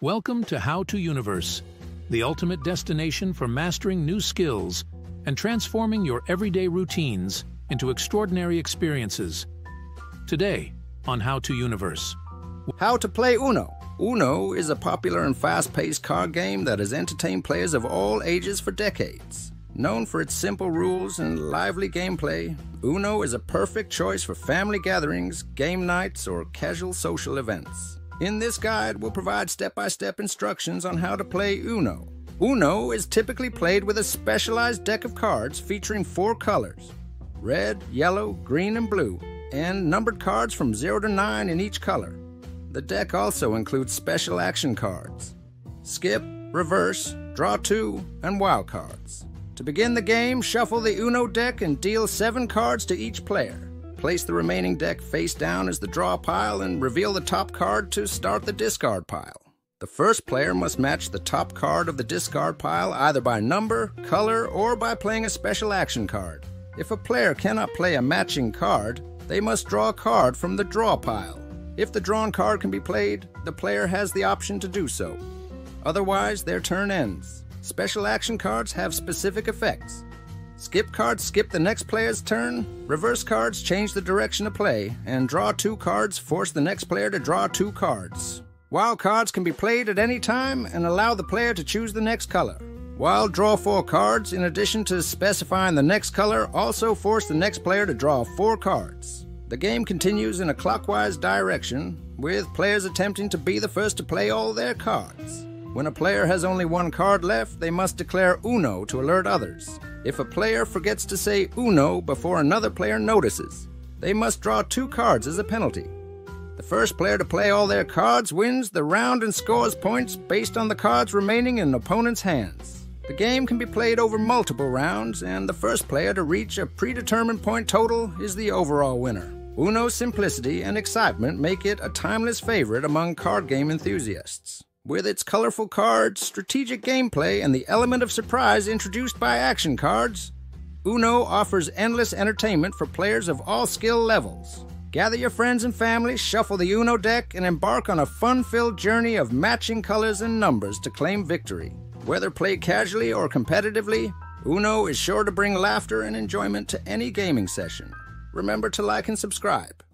Welcome to How2Universe, the ultimate destination for mastering new skills and transforming your everyday routines into extraordinary experiences. Today on How2Universe. How to play Uno. Uno is a popular and fast paced card game that has entertained players of all ages for decades. Known for its simple rules and lively gameplay, Uno is a perfect choice for family gatherings, game nights, or casual social events. In this guide, we'll provide step by step instructions on how to play Uno. Uno is typically played with a specialized deck of cards featuring four colors red, yellow, green, and blue, and numbered cards from 0 to 9 in each color. The deck also includes special action cards skip, reverse, draw two, and wild cards. To begin the game, shuffle the Uno deck and deal seven cards to each player. Place the remaining deck face down as the draw pile and reveal the top card to start the discard pile. The first player must match the top card of the discard pile either by number, color, or by playing a special action card. If a player cannot play a matching card, they must draw a card from the draw pile. If the drawn card can be played, the player has the option to do so. Otherwise, their turn ends. Special action cards have specific effects. Skip cards skip the next player's turn, reverse cards change the direction of play, and draw two cards force the next player to draw two cards. Wild cards can be played at any time and allow the player to choose the next color. Wild draw four cards, in addition to specifying the next color, also force the next player to draw four cards. The game continues in a clockwise direction, with players attempting to be the first to play all their cards. When a player has only one card left, they must declare Uno to alert others. If a player forgets to say Uno before another player notices, they must draw two cards as a penalty. The first player to play all their cards wins the round and scores points based on the cards remaining in an opponent's hands. The game can be played over multiple rounds, and the first player to reach a predetermined point total is the overall winner. Uno's simplicity and excitement make it a timeless favorite among card game enthusiasts. With its colorful cards, strategic gameplay, and the element of surprise introduced by action cards, Uno offers endless entertainment for players of all skill levels. Gather your friends and family, shuffle the Uno deck, and embark on a fun filled journey of matching colors and numbers to claim victory. Whether played casually or competitively, Uno is sure to bring laughter and enjoyment to any gaming session. Remember to like and subscribe.